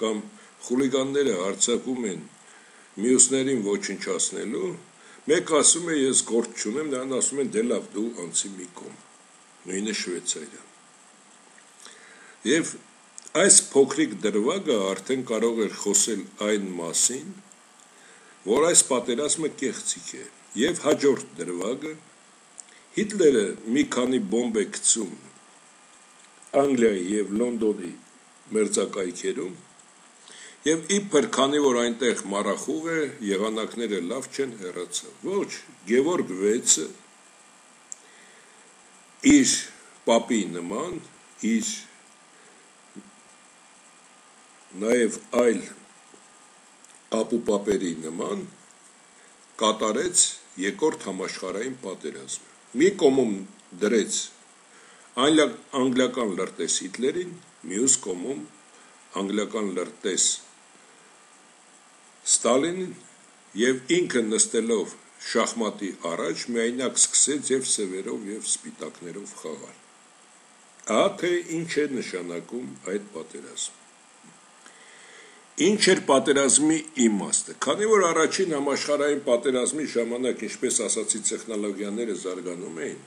կամ խուլիգանները արձակում են մյուսներին ոչնչացնելու, մեկ ասում է ես գործ չունեմ, նրան ասում են դե լավ դու անցի մի կողմ նույնը Շվեյցարիա։ Եվ այս փոքրիկ դրվագը արդեն կարող էր խոսել այն մասին, որ այս պատերազմը կեղծիք է։ Եվ հաջորդ դրվագը Հիտլերը մի քանի բոմբ է գցում Անգլիայի եւ Լոնդոնի մերձակայքերում Եվ իբր քանի որ այնտեղ մարախուղ է, եղանակները լավ չեն հեռացավ։ Ոչ, Գևորգ 6-ը իր պապի նման, իր նաև այլ ապուպապերի նման կատարեց երկրորդ համաշխարհային պատերազմը։ Մի կողմում դրեց անգլիական լրտես Հիտլերին, մյուս կողմում անգլիական լրտես Ստալինին եւ ինքը նստելով շախմատի առաջ միայնակ սկսեց եւ սևերով եւ սպիտակներով խաղալ։ Ահա թե ինչ է նշանակում այդ պատերազմը։ Ինչ էր պատերազմի իմաստը։ Քանի որ առաջին համաշխարհային պատերազմի ժամանակ, ինչպես ասացի, տեխնոլոգիաները զարգանում էին,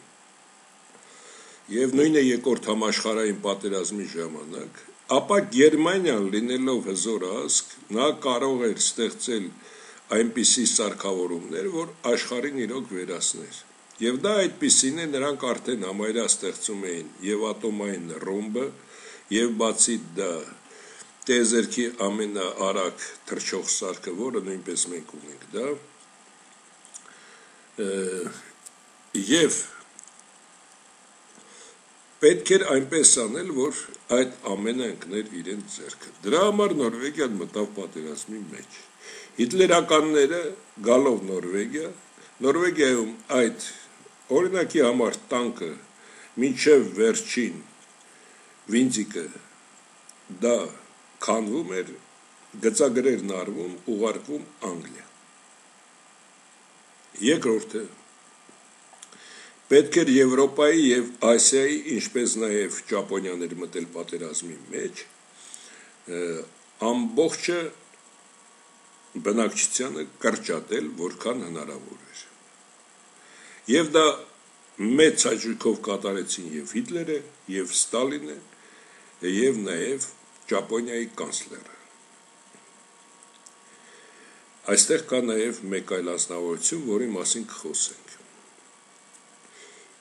եւ նույնը երկրորդ համաշխարհային պատերազմի ժամանակ, ապա Գերմանիան լինելով հզոր ազգ, նա կարող էր ստեղծել այնպիսի սարքավորումներ, որ աշխարհին իրոք վերացներ։ Եվ դա այդպիսին է, նրանք արդեն համայրա ստեղծում էին եւ ատոմային ռոմբը, եւ բացի դա տեզերքի ամենաարագ թռչող սարքը, որը նույնպես մենք ունենք, դա եւ պետք էր այնպես անել, որ այդ ամենը ընկներ իրեն ձեռքը։ Դրա համար Նորվեգիան մտավ պատերազմի մեջ։ Հիտլերականները գալով Նորվեգիա, Նորվեգիայում այդ օրինակի համար տանկը մինչև վերջին վինձիկը դա քանվում էր գծագրերն արվում ուղարկվում Անգլիա երկրորդը պետք էր Եվրոպայի եւ Ասիայի ինչպես նաեւ Ճապոնիաներ մտել պատերազմի մեջ ամբողջը բնակչությանը կրճատել որքան հնարավոր էր։ Եվ դա մեծ հաջողով կատարեցին եւ Հիտլերը, եւ Ստալինը, եւ նաեւ Ճապոնիայի կանցլերը։ Այստեղ կա նաեւ մեկ այլ ասնավորություն, որի մասին կխոսենք։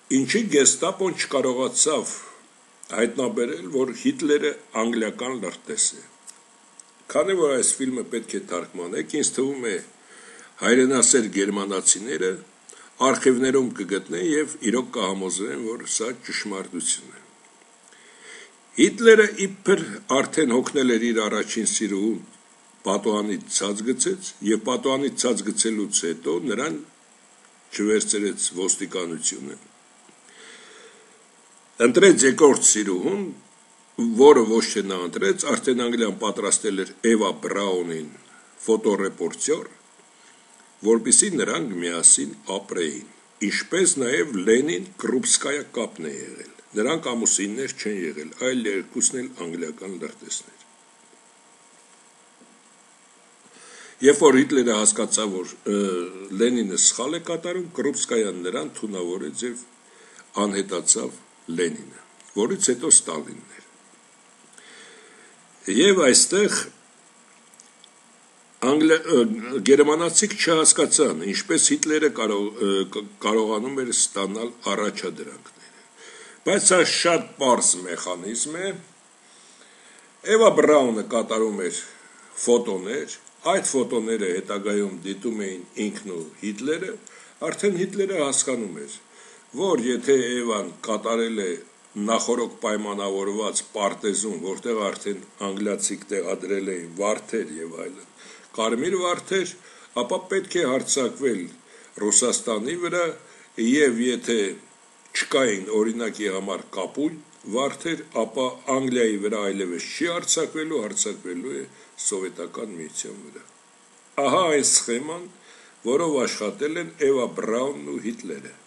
Ինչի գեստապոն չկարողացավ հայտնաբերել, որ Հիտլերը անգլիական լրտես է Քանի որ այս ֆիլմը պետք է թարգմանեք, ինձ թվում է հայրենասեր գերմանացիները արխիվներում կգտնեն եւ իրոք կհամոզեն, որ սա ճշմարտություն է։ Հիտլերը իբր արդեն հոգնել էր իր առաջին սիրուհուն պատոհանից ցած գցեց եւ պատոհանից ցած գցելուց հետո նրան չվերցրեց ոստիկանությունը։ Ընտրեց երկրորդ սիրուհուն, որը ոչ թե նա ընտրեց, արդեն Անգլիան պատրաստել էր Էվա Բրաունին ֆոտոռեպորտյոր, որպիսի նրանք միասին ապրեին, ինչպես նաև Լենին Կրուպսկայա կապն է եղել։ Նրանք ամուսիններ չեն եղել, այլ երկուսն էլ անգլիական լրտեսներ։ Երբ որ Հիտլերը հասկացավ, որ Լենինը սխալ է կատարում, Կրուպսկայան նրան թունավորեց եւ անհետացավ Լենինը, որից հետո Ստալինն էր։ Եվ այստեղ անգլ գերմանացիք չհասկացան, ինչպես Հիտլերը կարող կարողանում էր ստանալ առաջադրանքները։ Բայց սա շատ པարզ մեխանիզմ է։ Էվա Բրաունը կատարում էր ֆոտոներ, Այդ ֆոտոները հետագայում դիտում էին ինքն ու Հիտլերը, արդեն Հիտլերը հասկանում էր, որ եթե Էվան կատարել է նախորոք պայմանավորված պարտեզում, որտեղ արդեն անգլիացիք տեղադրել էին վարդեր եւ այլն, կարմիր վարդեր, ապա պետք է հարցակվել Ռուսաստանի վրա եւ եթե չկային օրինակի համար կապույտ վարդեր, ապա Անգլիայի վրա այլևս չի հարցակվելու, հարցակվելու է սովետական միության վրա։ Ահա այն սխեման, որով աշխատել են Էվա Բրաունն ու Հիտլերը։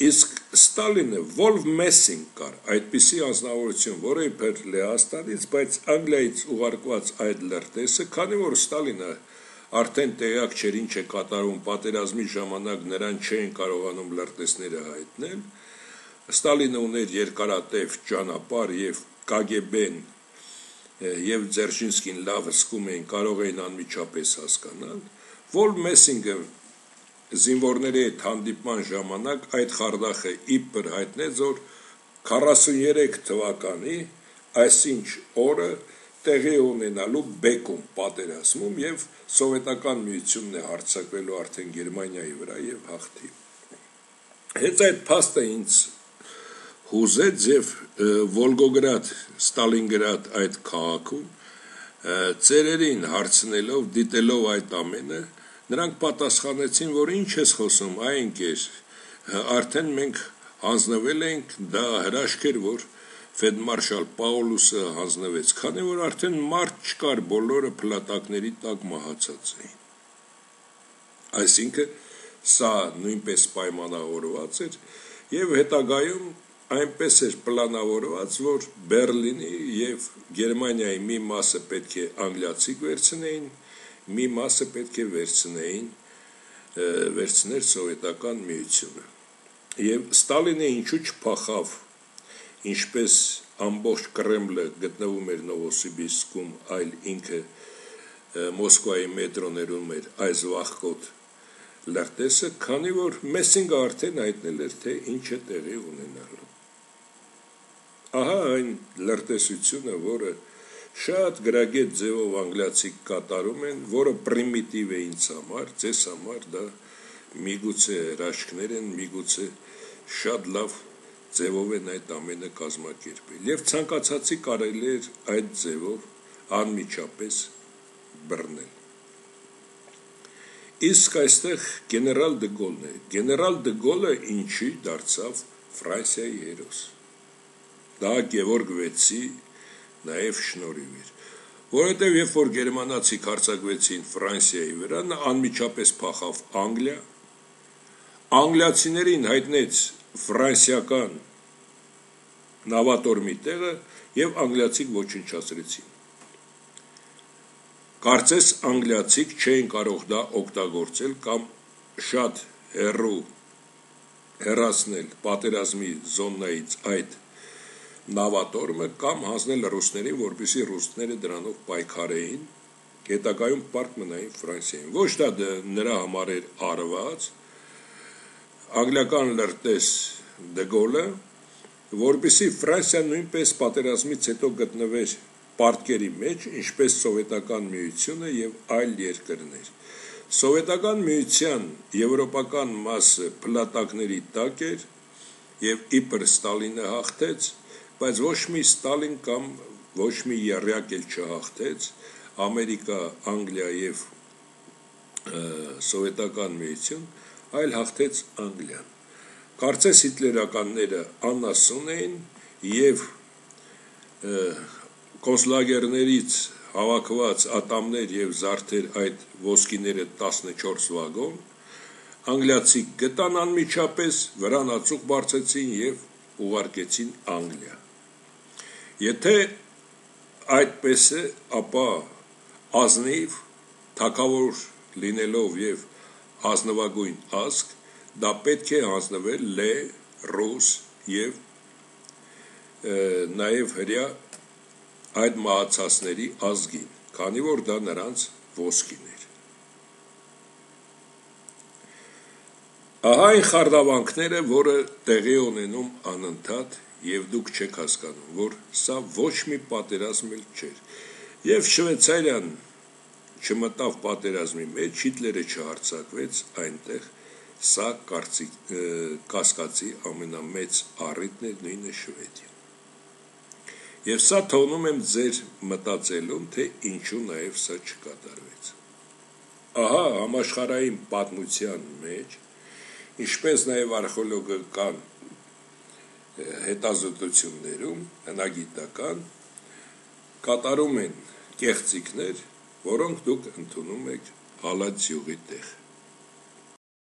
Իսկ Ստալինը Վոլֆ Մեսինգ կար, այդպիսի անձնավորություն, որը իբր Լեհաստանից, բայց Անգլիայից ուղարկված այդ լրտեսը, քանի որ Ստալինը արդեն տեղյակ չէր ինչ է կատարում պատերազմի ժամանակ նրան չէին կարողանում լրտեսները հայտնել, Ստալինը ուներ երկարատև ճանապարհ եւ KGB-ն եւ Ձերժինսկին լավ հսկում էին, կարող էին անմիջապես հասկանալ, որ Մեսինգը զինվորների հետ հանդիպման ժամանակ այդ խարդախը իբր հայտնեց, որ 43 թվականի այսինչ օրը տեղի ունենալու Բեկում պատերազմում եւ սովետական միությունն է հարցակվելու արդեն Գերմանիայի վրա եւ հաղթի։ Հենց այդ փաստը ինձ հուզեց եւ Վոլգոգրադ, Ստալինգրադ այդ քաղաքում ծերերին հարցնելով, դիտելով այդ ամենը, նրանք պատասխանեցին, որ ինչ ես խոսում, այ ընկեր, արդեն մենք հանձնվել ենք, դա հրաշք էր, որ Ֆեդմարշալ Պաուլուսը հանձնվեց, քանի որ արդեն մարդ չկար, բոլորը փլատակների տակ մահացած էին։ Այսինքն սա նույնպես պայմանավորված էր եւ հետագայում այնպես էր պլանավորված, որ Բերլինի եւ Գերմանիայի մի մասը պետք է անգլիացիք վերցնեին, մի մասը պետք է վերցնեին վերցներ սովետական միությունը։ Եվ Ստալինը ինչու չփախավ, ինչպես ամբողջ Կրեմլը գտնվում էր Նովոսիբիսկում, այլ ինքը Մոսկվայի մետրոներում էր այս վախկոտ լրտեսը, քանի որ Մեսինգը արդեն հայտնել էր, թե ինչ է տեղի ունենալու։ Ահա այն լրտեսությունը, որը շատ գրագետ ձևով անգլիացիք կատարում են, որը պրիմիտիվ է ինձ համար, ձեզ համար դա միգուցե հրաշքներ են, միգուցե շատ լավ ձևով են այդ ամենը կազմակերպել։ Եվ ցանկացածի կարելի էր այդ ձևով անմիջապես բռնել։ Իսկ այստեղ գեներալ դե Գոլն է։ Գեներալ դե Գոլը ինչի դարձավ Ֆրանսիայի հերոս դա Գևորգ 6-ի նաև շնորհիվ էր որովհետև երբ որ գերմանացիք հարձակվեցին Ֆրանսիայի վրա, նա անմիջապես փախավ Անգլիա, անգլիացիներին հայտնեց ֆրանսիական նավատորմի տեղը եւ անգլիացիք ոչնչացրեցին։ Կարծես անգլիացիք չէին կարող դա օգտագործել կամ շատ հերրու հերացնել պատերազմի զոնայից այդ նավատորմը կամ հանձնել ռուսներին, որպեսզի ռուսները դրանով պայքարեին, հետագայում պարկ մնային Ֆրանսիային։ Ոչ դա նրա համար էր արված անգլիական լրտես դեգոլը, որպեսզի Ֆրանսիան նույնպես պատերազմից հետո գտնվեր պարտքերի մեջ, ինչպես սովետական միությունը եւ այլ երկրներ։ Սովետական միության եվրոպական մասը փլատակների տակ էր եւ իբր Ստալինը հաղթեց բայց ոչ մի Ստալին կամ ոչ մի երրյակ էլ չհաղթեց. Ամերիկա, Անգլիա եւ սովետական միություն, այլ հաղթեց Անգլիան։ Կարծես հիտլերականները անասուն էին եւ կոնսլագերներից հավաքված ատամներ եւ զարդեր այդ ոսկիները 14 վագոն անգլիացի գտան անմիջապես վրան ածուկ բարձեցին եւ ուղարկեցին Անգլիա։ Եթե այդպես է, ապա ազնիվ թակավոր լինելով եւ ազնվագույն ազգ դա պետք է հանձնվել լե, ռուս եւ նաեւ հрья այդ մահացածների ազգին, քանի որ դա նրանց ոսկին էր։ Ահա այն խարդավանքները, որը տեղի ունենում անընդհատ եւ դուք չեք հասկանում, որ սա ոչ մի պատերազմ էլ չէր։ Եվ Շվեյցարիան չմտավ պատերազմի մեջ, Հիտլերը չհարցակվեց այնտեղ, սա կարծիք կասկածի ամենամեծ առիթն է նույնը Շվեդիա։ Եվ սա թողնում եմ ձեր մտածելուն, թե ինչու նաև սա չկատարվեց։ Ահա համաշխարհային պատմության մեջ, ինչպես նաև արխեոլոգական հետազոտություններում հնագիտական կատարում են կեղծիքներ, որոնք դուք ընդունում եք հալած յուղի տեղ։